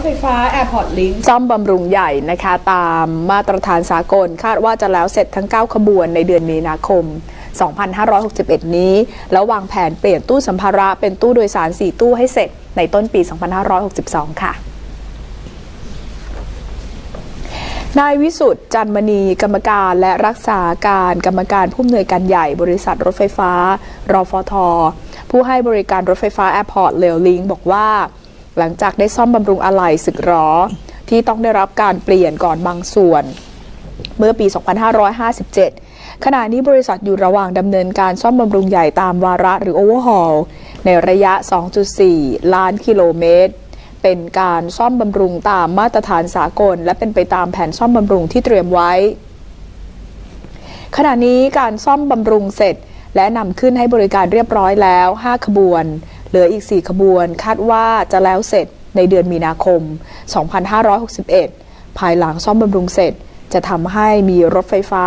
รถไฟฟ้า Airport Link ซ่อมบำรุงใหญ่นะคะตามมาตรฐานสากล คาดว่าจะแล้วเสร็จทั้ง 9 ขบวนในเดือนมีนาคม 2561 นี้ แล้ววางแผนเปลี่ยนตู้สัมภาระเป็นตู้โดยสาร 4 ตู้ให้เสร็จในต้นปี 2562 ค่ะนายวิสุทธ์จันมณีกรรมการและรักษาการกรรมการผู้อำนวยการใหญ่บริษัทรถไฟฟ้ารอฟท ผู้ให้บริการรถไฟฟ้าแอร์พอร์ตเรลลิงก์บอกว่า หลังจากได้ซ่อมบำรุงอะไหล่สึกหรอที่ต้องได้รับการเปลี่ยนก่อนบางส่วน เมื่อปี 2557 ขณะนี้บริษัทอยู่ระหว่างดำเนินการซ่อมบำรุงใหญ่ตามวาระหรือ overhaul ในระยะ 2.4 ล้านกิโลเมตร เป็นการซ่อมบำรุงตามมาตรฐานสากล และเป็นไปตามแผนซ่อมบำรุงที่เตรียมไว้ ขณะนี้การซ่อมบำรุงเสร็จและนำขึ้นให้บริการเรียบร้อยแล้ว 5 ขบวน เหลืออีก 4 ขบวน คาดว่าจะแล้วเสร็จในเดือนมีนาคม 2561 ภายหลังซ่อมบำรุงเสร็จ จะทำให้มีรถไฟฟ้า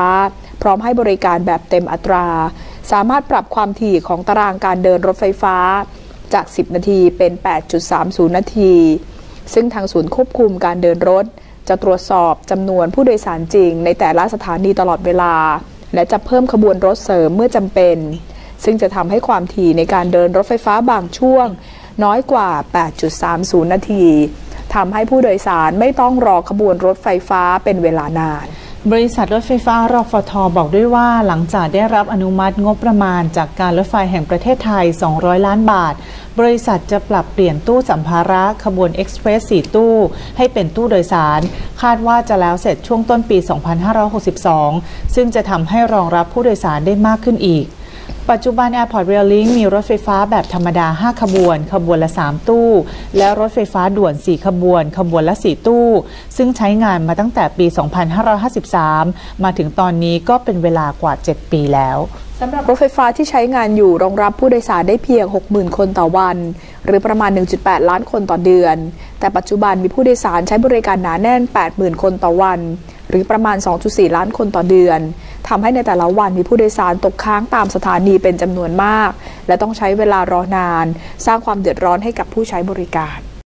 พร้อมให้บริการแบบเต็มอัตรา สามารถปรับความถี่ของตารางการเดินรถไฟฟ้าจาก 10 นาทีเป็น 8.30 นาที ซึ่งทางศูนย์ควบคุมการเดินรถ จะตรวจสอบจำนวนผู้โดยสารจริง ในแต่ละสถานีตลอดเวลา และจะเพิ่มขบวนรถเสริมเมื่อจำเป็น ซึ่งจะทำให้ความถี่ในการเดินรถไฟฟ้าบางช่วง น้อยกว่า 8.30 นาทีทำให้ผู้โดยสารไม่ต้องรอขบวนรถไฟฟ้าเป็นเวลานาน บริษัทรถไฟฟ้ารฟทอบอกด้วยว่าหลังจากได้รับอนุมัติงบประมาณจากการรถไฟแห่งประเทศไทย 200 ล้านบาท บริษัทจะปรับเปลี่ยนตู้สัมภาระขบวนเอ็กซ์เพรส4ตู้ ให้เป็นตู้โดยสาร คาดว่าจะแล้วเสร็จช่วงต้นปี 2562 ซึ่งจะทำให้รองรับผู้โดยสารได้มากขึ้นอีก ปัจจุบัน Airport Rail Link มีรถไฟฟ้าแบบธรรมดา 5 ขบวน ขบวนละ 3 ตู้ และรถไฟฟ้าด่วน 4 ขบวน ขบวนละ 4 ตู้ ซึ่งใช้งานมาตั้งแต่ปี 2553 มาถึงตอนนี้ก็เป็นเวลากว่า 7 ปีแล้วสำหรับรถไฟฟ้าที่ใช้งานอยู่รองรับผู้โดยสารได้เพียง 60,000 คนต่อวัน หรือประมาณ 1.8 ล้านคนต่อเดือน แต่ปัจจุบันมีผู้โดยสารใช้บริการหนาแน่น 80,000 คนต่อวัน หรือประมาณ 2.4 ล้านคนต่อเดือน ทำให้ในแต่ละวันมีผู้โดยสารตกค้างตามสถานีเป็นจำนวนมาก และต้องใช้เวลารอนาน สร้างความเดือดร้อนให้กับผู้ใช้บริการ